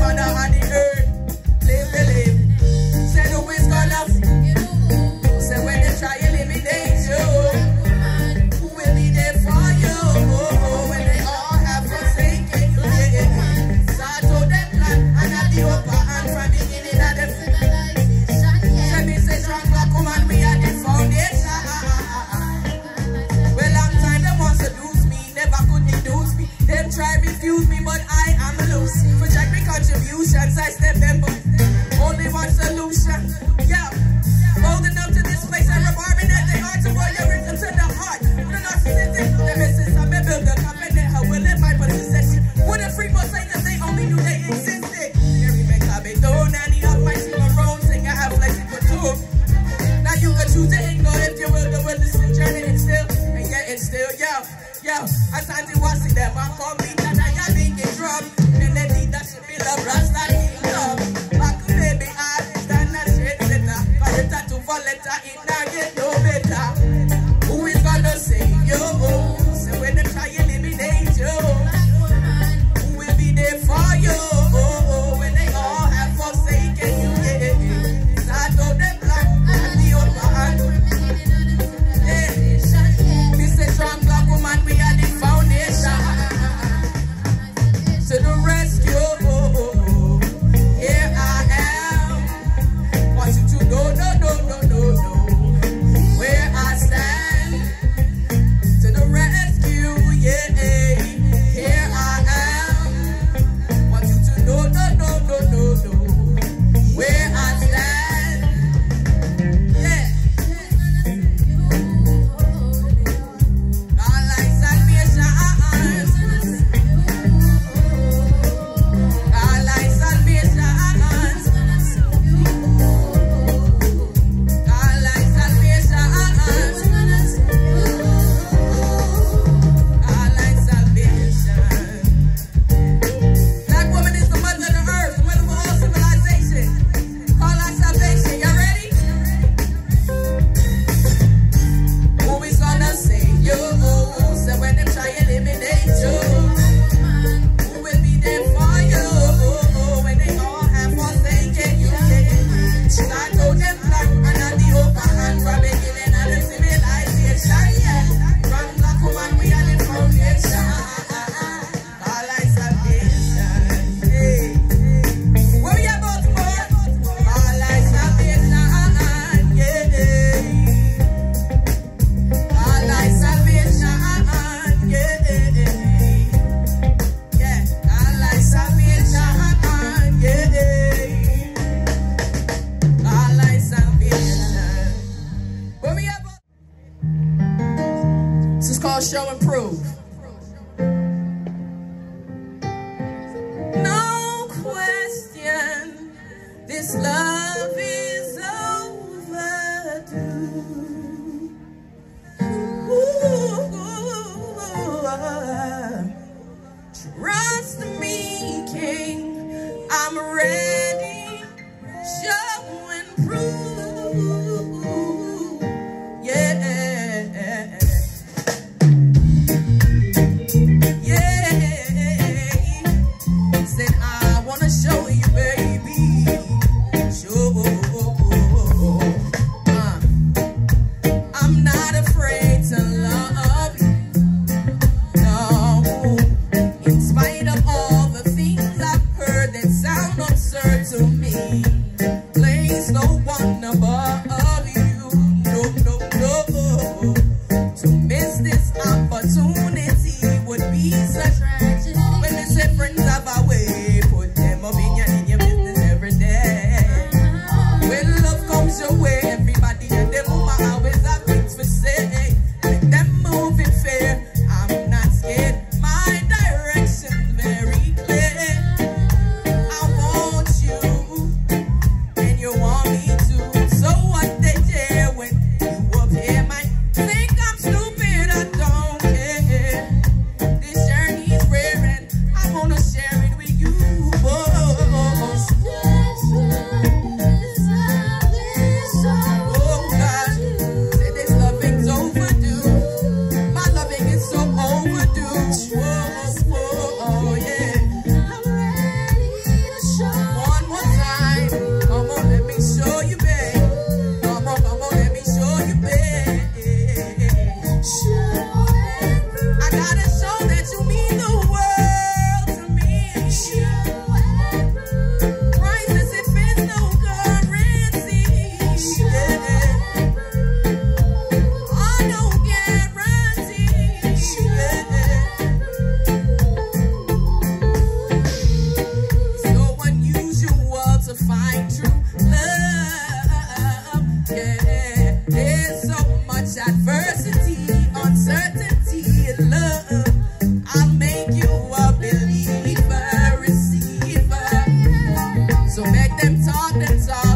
mother and the earth. Yeah. for letter, it not get no better. gonna show and prove. No question, this love is dance, all.